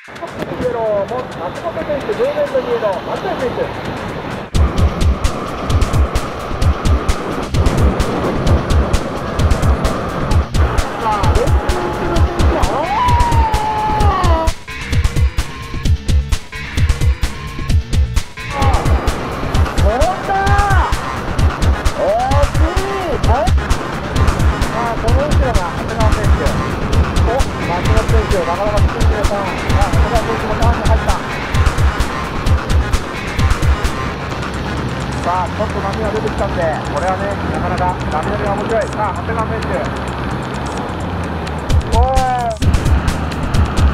イエロー松本選手、両面のイエロー、松谷選手。さあ、ちょっと波が出てきたんで、これはね、なかなか波乗りが面白い。さあ、長谷川選手。おー。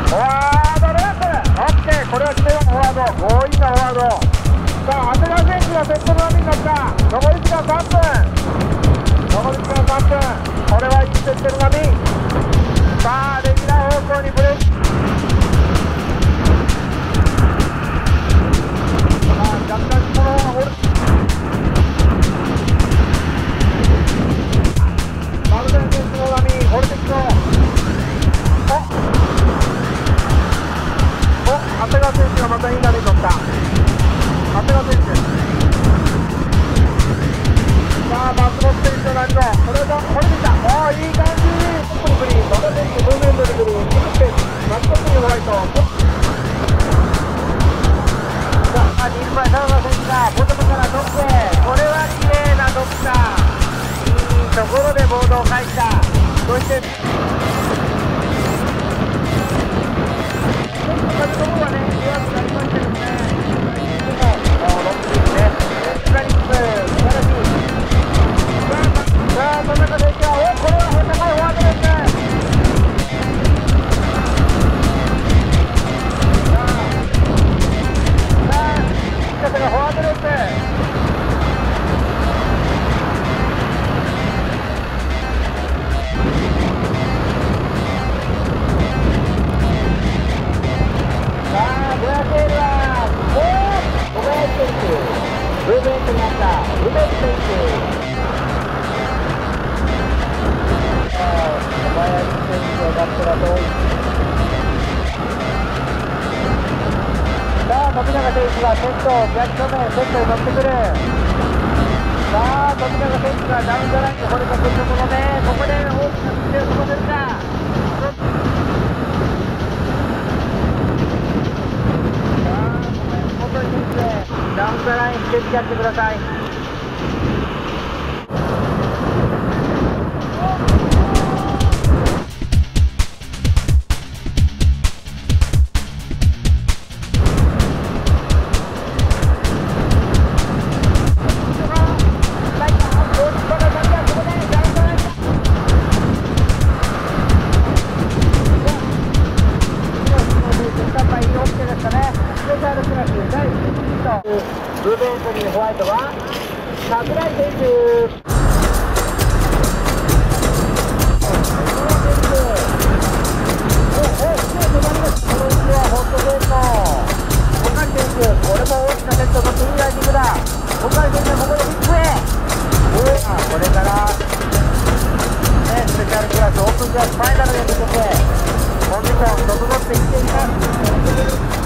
フォワードレースオッケーこれは来てよフォワード強引なフォワードさあ長谷川選手がセットの波に乗った残り時間3分残り時間3分これはいいセットの波ところでボードを返した。そして、ちょっと風の方はね、弱くなりました選手を出したら遠い。さあ、富永選手がセット、逆正面、セットに乗ってくる。さあ、富永選手がダウンザラインに掘りかける。ところで、ここで大きなスピードを飛ばせる。か。ダウンザラインしてやってくださいファイナルへ向けてコンディション整ってきています。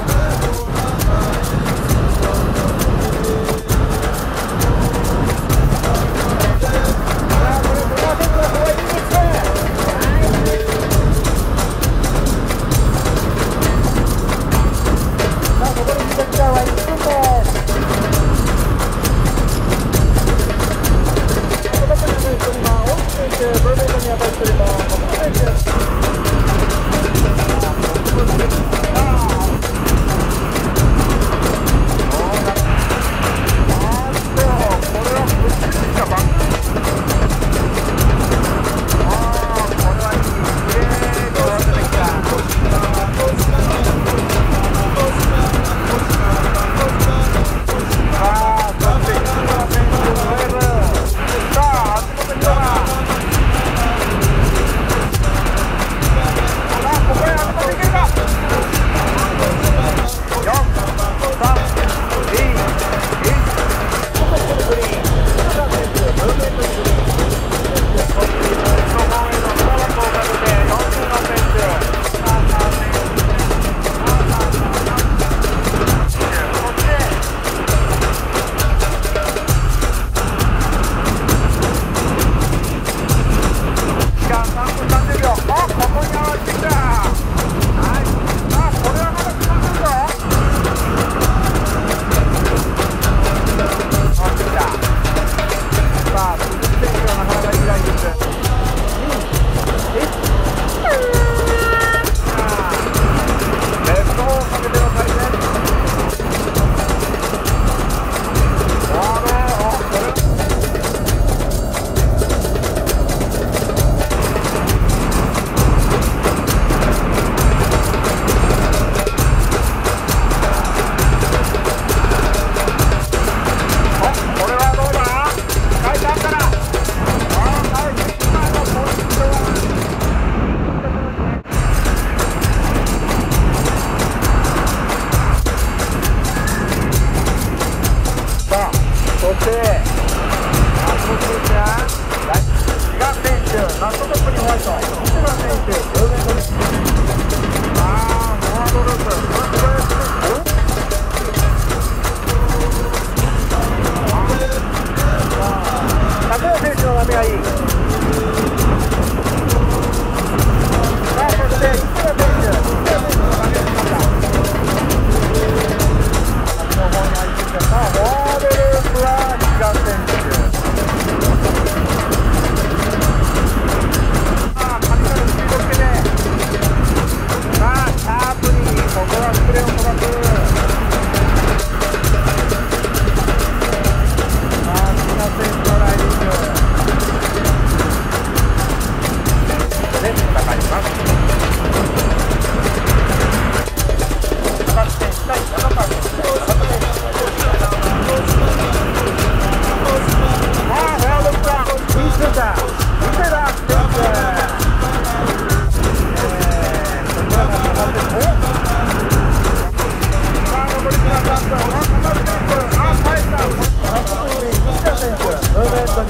さ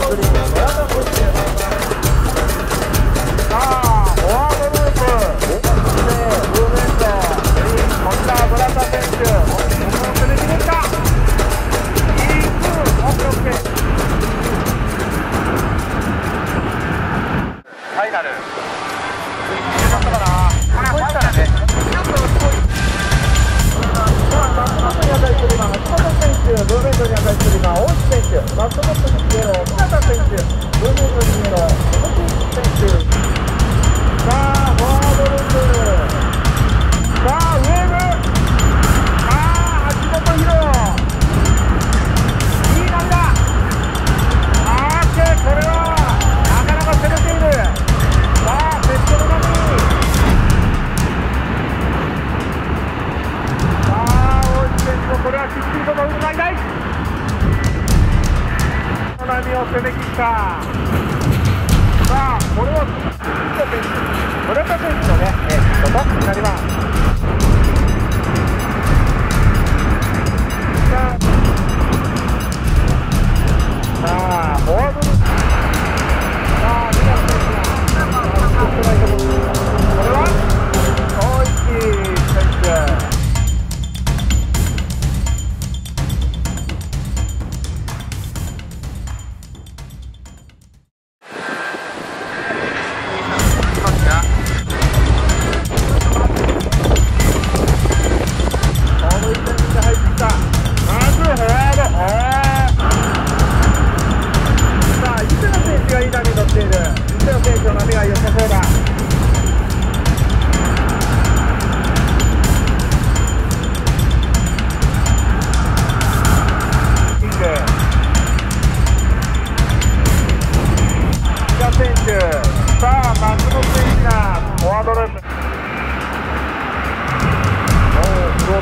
あフォワードループそしてルーメント村田選手ここを攻めきましいオッケーオッケーファイナル。ったちょっといた Thank you. これはきっちりと伸びる長いこの波を攻め切った。さあこれをこれが選手のねえッとになります。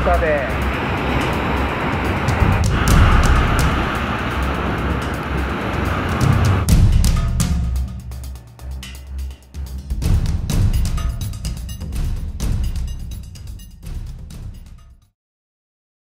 下で。